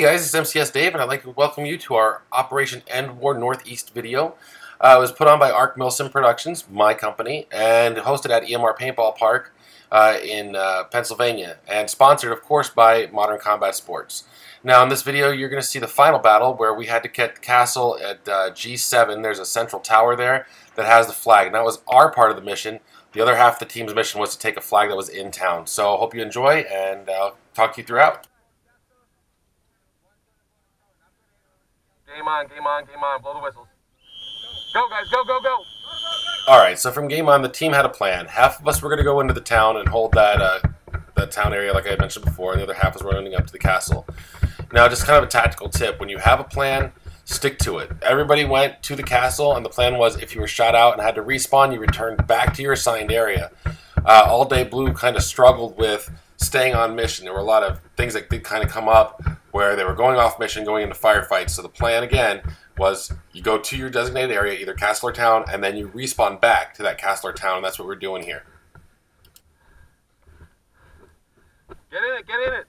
Hey guys, it's MCS Dave, and I'd like to welcome you to our Operation End War Northeast video. Uh, it was put on by Ark Milsim Productions, my company, and hosted at EMR Paintball Park uh, in uh, Pennsylvania, and sponsored, of course, by Modern Combat Sports. Now, in this video, you're going to see the final battle where we had to get castle at uh, G7. There's a central tower there that has the flag, and that was our part of the mission. The other half of the team's mission was to take a flag that was in town. So, I hope you enjoy, and I'll talk to you throughout. Game on, game on, game on. Blow the whistles. Go, guys, go, go, go. All right, so from game on, the team had a plan. Half of us were going to go into the town and hold that uh, that town area, like I mentioned before, and the other half was running up to the castle. Now, just kind of a tactical tip: when you have a plan, stick to it. Everybody went to the castle, and the plan was if you were shot out and had to respawn, you returned back to your assigned area. Uh, All Day Blue kind of struggled with staying on mission. There were a lot of things that did kind of come up where they were going off mission, going into firefights. So the plan again was you go to your designated area, either castle or town, and then you respawn back to that castle or town. And that's what we're doing here. Get in it, get in it.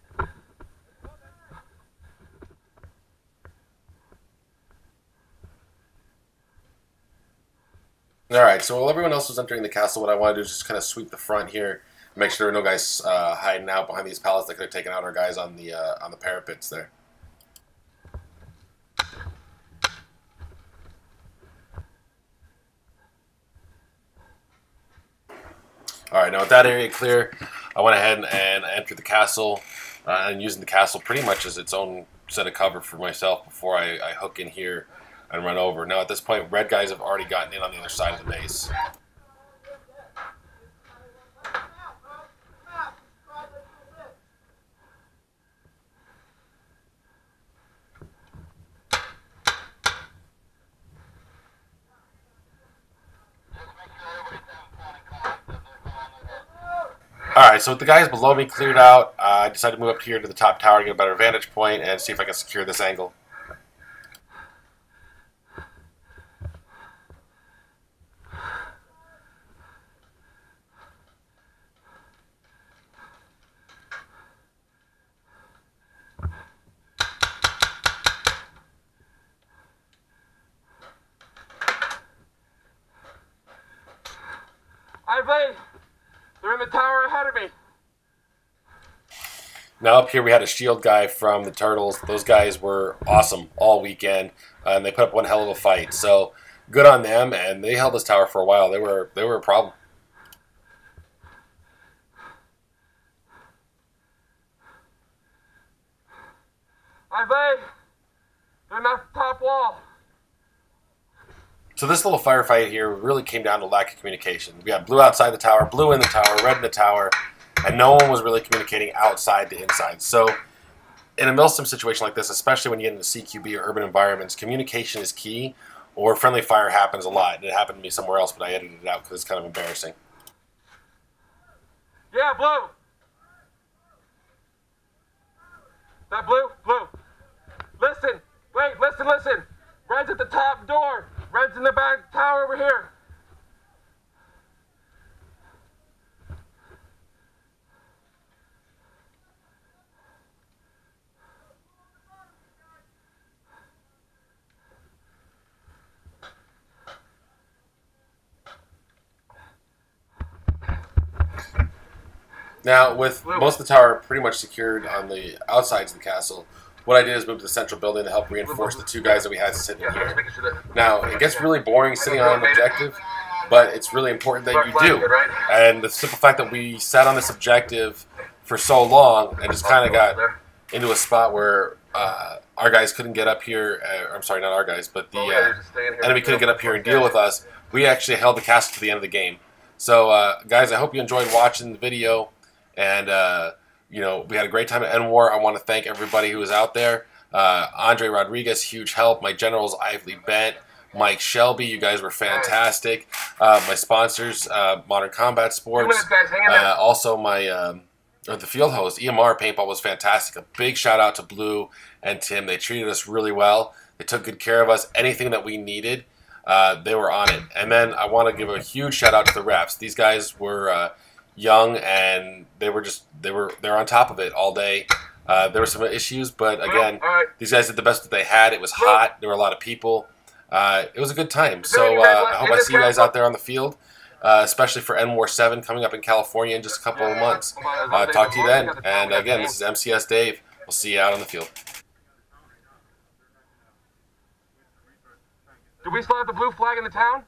All right, so while everyone else was entering the castle, what I wanted to do is just kind of sweep the front here, make sure there were no guys uh, hiding out behind these pallets that could have taken out our guys on the uh, on the parapets there. All right, now with that area clear, I went ahead and, and entered the castle, uh, and using the castle pretty much as its own set of cover for myself before I, I hook in here and run over. Now at this point, red guys have already gotten in on the other side of the base. Alright, so with the guys below me cleared out, uh, I decided to move up here to the top tower to get a better vantage point and see if I can secure this angle. Ivy, they're in the tower ahead of me. Now up here we had a shield guy from the Turtles. Those guys were awesome all weekend, uh, and they put up one hell of a fight. So good on them, and they held this tower for a while. They were they were a problem. They're in that top wall. So this little firefight here really came down to lack of communication. We had blue outside the tower, blue in the tower, red in the tower, and no one was really communicating outside to inside. So in a Milsim situation like this, especially when you get into CQB or urban environments, communication is key, or friendly fire happens a lot. It happened to me somewhere else, but I edited it out because it's kind of embarrassing. Yeah, blue. That blue, blue. Listen, wait, listen, listen. Red's at the top door. Red's in the back tower over here. Now, with most of the tower pretty much secured on the outsides of the castle, what I did is move to the central building to help reinforce the two guys that we had sitting here. making sure that. Now, it gets really boring sitting on an objective, but it's really important that you do. And the simple fact that we sat on this objective for so long and just kind of got into a spot where uh, our guys couldn't get up here. Uh, I'm sorry, not our guys, but the Oh, uh, they're just staying here. enemy couldn't get up here and deal with us. We actually held the castle to the end of the game. So, uh, guys, I hope you enjoyed watching the video. And, uh, you know, we had a great time at End War. I want to thank everybody who was out there. Uh, Andre Rodriguez, huge help. My generals, Ively Bent, Mike Shelby, you guys were fantastic. Uh, my sponsors, uh, Modern Combat Sports. minutes, guys. Hang in there. Uh, also, my um, the field host, EMR Paintball, was fantastic. A big shout out to Blue and Tim. They treated us really well. They took good care of us. Anything that we needed, uh, they were on it. And then I want to give a huge shout out to the reps. These guys were uh, young and they were just they were they're on top of it all day. Uh, there were some issues, but again, these guys did the best that they had. It was hot. There were a lot of people. Uh, it was a good time. So uh, I hope I see you guys out there on the field, uh, especially for End War 7 coming up in California in just a couple of months. Uh, talk to you then. And again, this is MCS Dave. We'll see you out on the field. Do we still have the blue flag in the town?